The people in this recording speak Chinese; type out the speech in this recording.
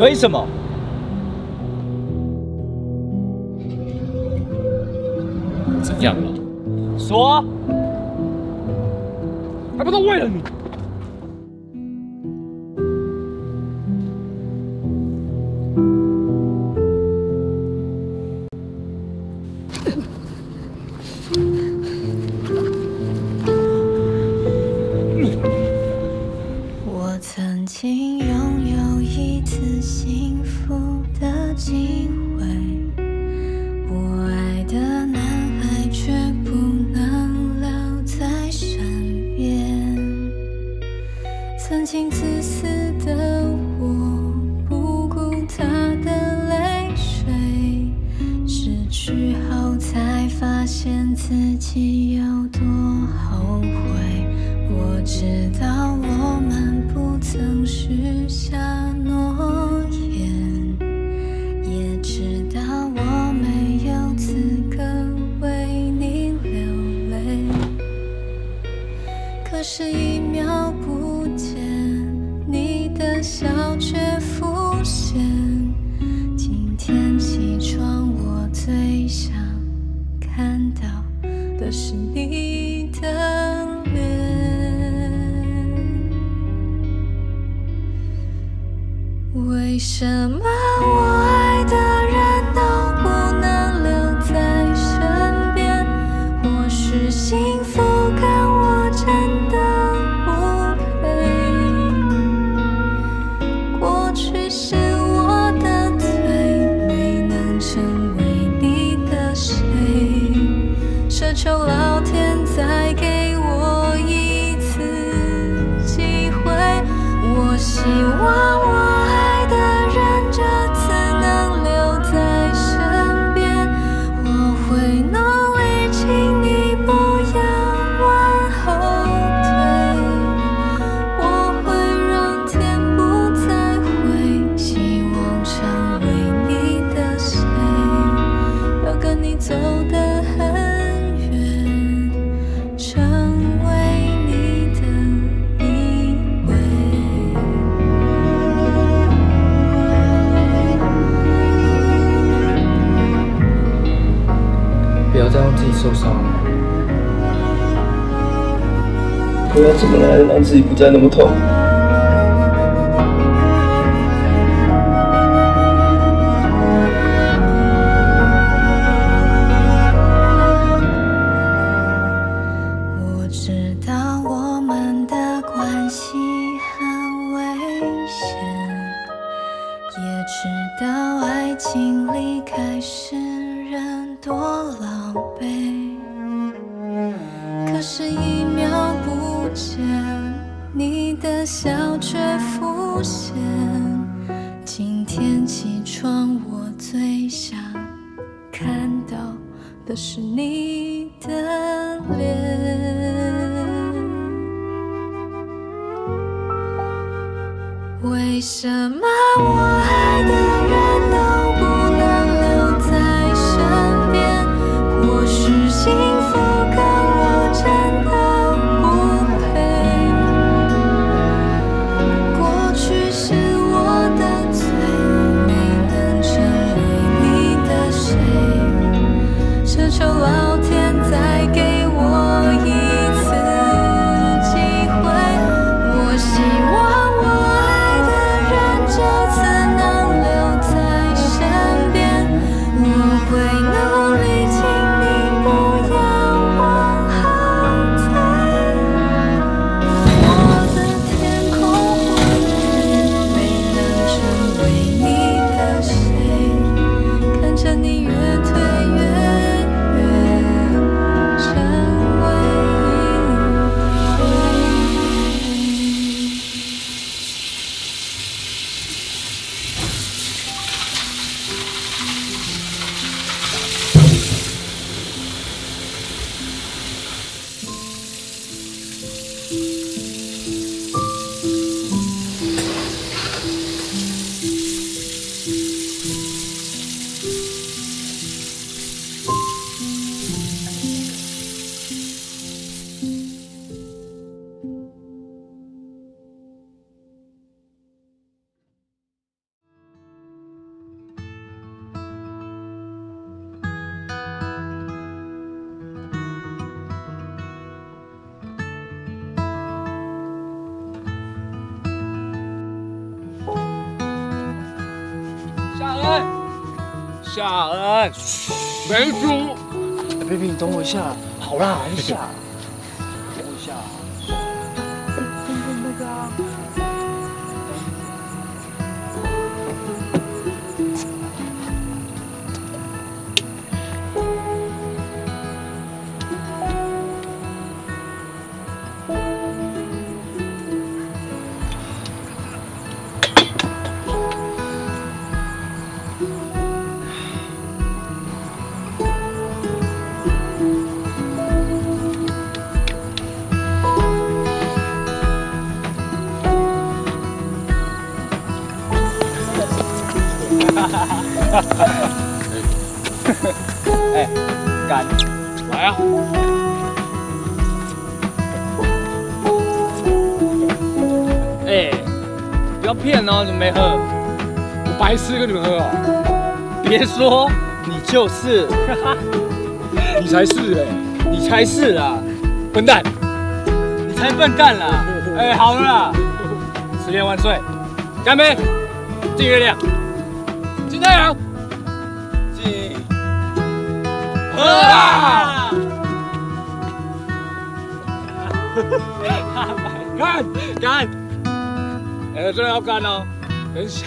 为什么？怎样了？说啊，还不都为了你？我曾经自私的我，不顾他的泪水，失去后才发现自己有多后悔。我知道我们不曾许下为什么我再让自己受伤了。我要怎么来让自己不再那么痛？我知道我们的关系很危险，也知道爱情离开时人多狼狈。可是，一秒不见，你的笑却浮现。今天起床，我最想看到的是你的脸。为什么我爱的下恩，没猪。贝贝，你等我一下。好啦，一下。哎，干，来啊！哎，不要骗哦，怎么没喝？我白痴跟你们喝啊！别说，你就是，你才是哎，你才是啦，笨蛋！你才笨蛋啦！哎，好了啦，十年万岁，干杯！敬月亮，金太阳，金，喝啦！干！干！哎，真的要干哦！等一下。